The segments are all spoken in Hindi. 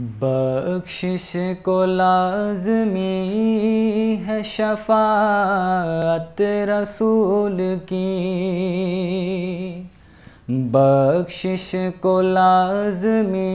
बख्शिश को लाजमी है शफात रसूल की। बख्शिश को लाजमी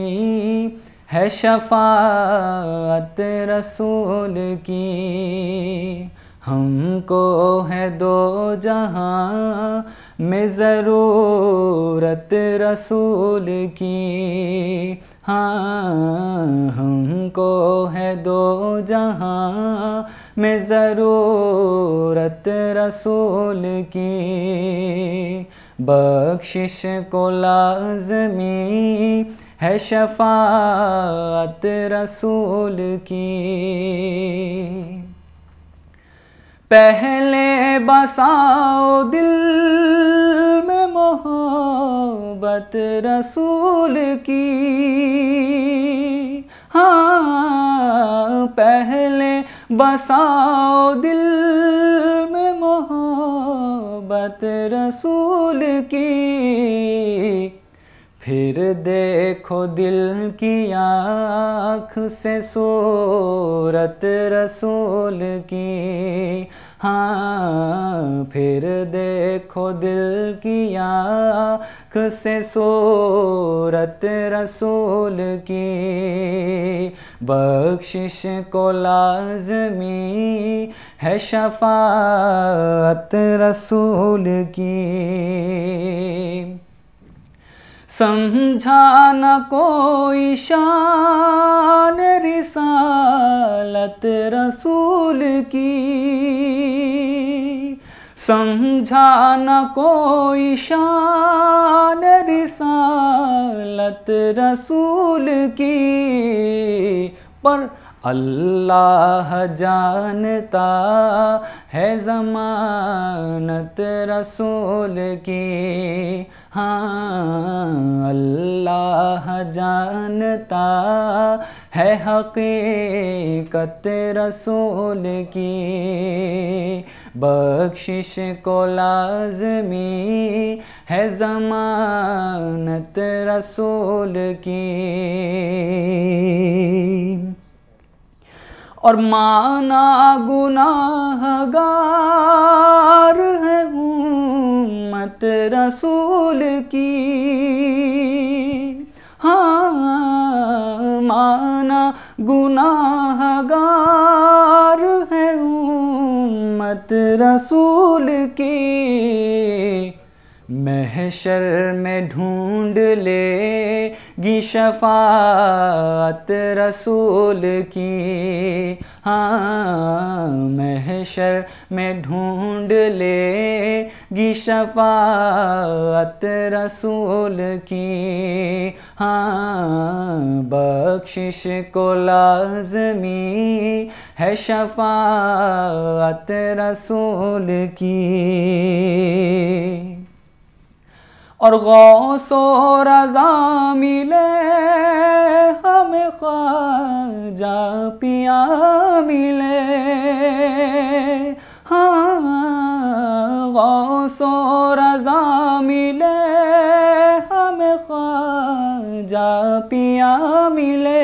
है शफात रसूल की। हमको है दो जहाँ में ज़रूरत रसूल की। हाँ हमको है दो जहाँ। में ज़रूरत रसूल की बख्शिश को लाजमी है शफात रसूल की। पहले बसाओ दिल में मोहब्बत रसूल की। हाँ पहले बसाओ दिल में मोहब्बत रसूल की। फिर देखो दिल की आँख से सूरत रसूल की। हाँ फिर देखो दिल की आँख से सूरत रसूल की बख्शिश को लाजमी है शफात रसूल की। समझा न कोई शान रिसालत रसूल की। समझा न कोई शान रिसालत रसूल की। पर अल्लाह जानता है ज़मानत रसूल की। हाँ अल्लाह जानता है हकीकत रसूल की। बख्शिश को लाजमी है ज़मानत रसूल की। और माना गुनाहगार उम्मत रसूल की। हाँ माना गुनाहगार है उम्मत रसूल की। महशर में ढूंढ लेगी शफात रसूल की। हाँ महशर में ढूंढ लेगी शफात रसूल की। हाँ बख्शिश को लाजमी है शफात रसूल की। और गौसो रजा मिले ख्वाजा पिया मिले। हाँ गौसो रजा मिले। हमें ख्वाजा पिया मिले।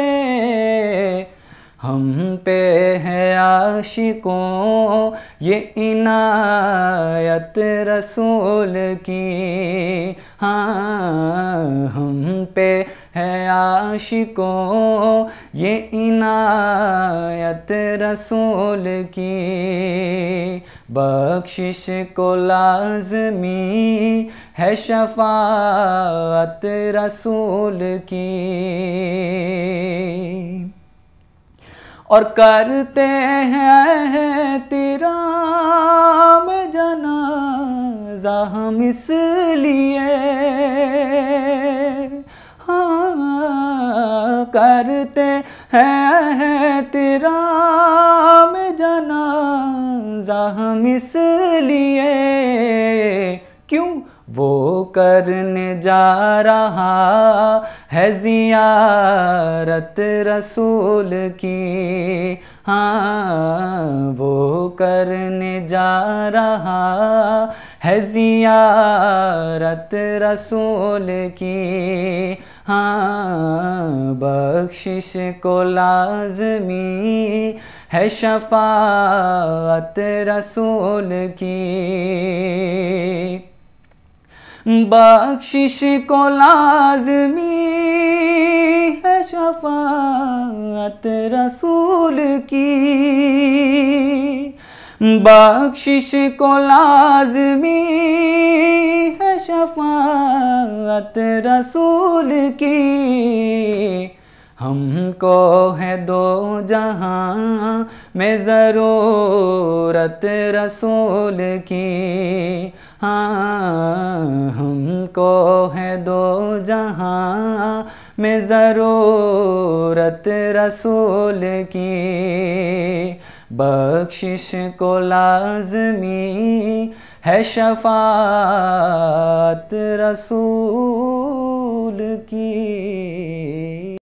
हम पे है आशिकों, ये इनायत रसूल की। हाँ हम पे है आशिकों, ये इनायत रसूल की। बख्शिश को लाजमी है शफात रसूल की। और करते हैं तेरा में जनाजा हम इसलिए करते हैं तेरा में जनाजा हम इसलिए। क्यों? वो करने जा रहा है जियारत रसूल की। हाँ वो करने जा रहा है जियारत रसूल की। हाँ बख्शिश को लाजमी है शफात रसूल की। बख्शिश को लाजमी है शफात रसूल की। बख्शिश को लाजमी है शफात रसूल की। हमको है दो जहाँ में ज़रूरत रसूल की। हाँ हमको है दो जहाँ में ज़रूरत रसूल की। बख्शिश को लाजमी है शफात रसूल की।